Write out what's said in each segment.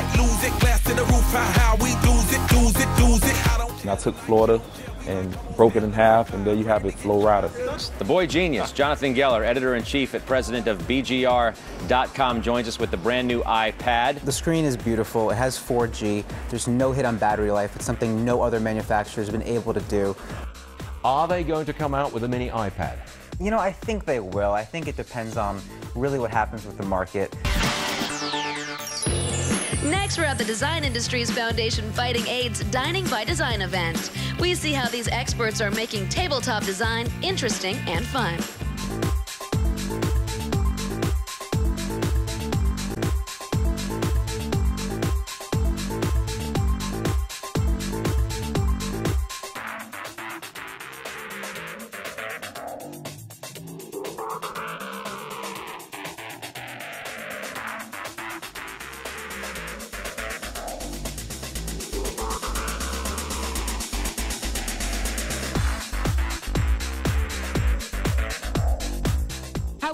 might lose it. Glass to the roof, how, how we lose it, lose it, lose it. I don't. And I took Florida and broke it in half, and there you have it, Flo Rida. The boy genius, Jonathan Geller, editor in chief at president of BGR.com, joins us with the brand new iPad. The screen is beautiful. It has 4G. There's no hit on battery life. It's something no other manufacturer has been able to do. Are they going to come out with a mini iPad? You know, I think they will. I think it depends on really what happens with the market. Next, we're at the Design Industries Foundation Fighting AIDS Dining by Design event. We see how these experts are making tabletop design interesting and fun.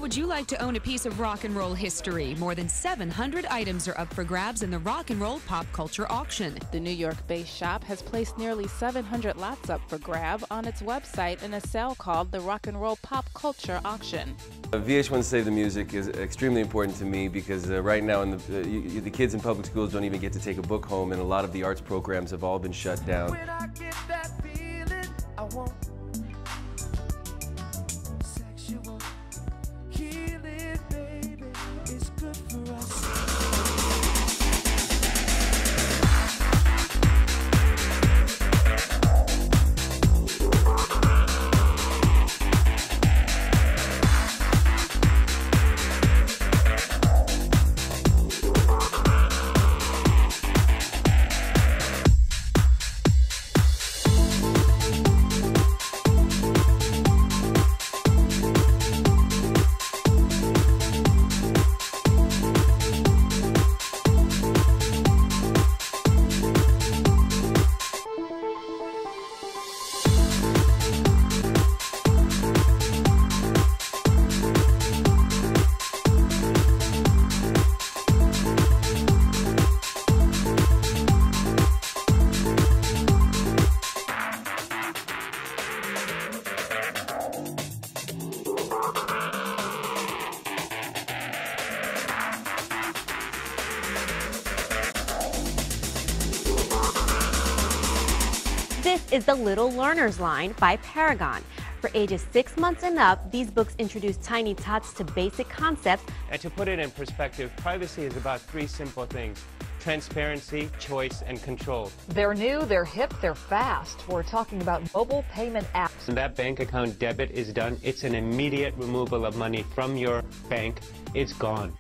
Would you like to own a piece of rock and roll history? More than 700 items are up for grabs in the Rock and Roll Pop Culture Auction. The New York based shop has placed nearly 700 lots up for grab on its website in a sale called the Rock and Roll Pop Culture Auction. VH1 Save the Music is extremely important to me because uh, right now in the, uh, you, the kids in public schools don't even get to take a book home and a lot of the arts programs have all been shut down. When I get that feeling, is the Little Learners line by Parragon. For ages six months and up, these books introduce tiny tots to basic concepts. And to put it in perspective, privacy is about three simple things transparency, choice, and control. They're new, they're hip, they're fast. We're talking about mobile payment apps. When that bank account debit is done, it's an immediate removal of money from your bank. It's gone.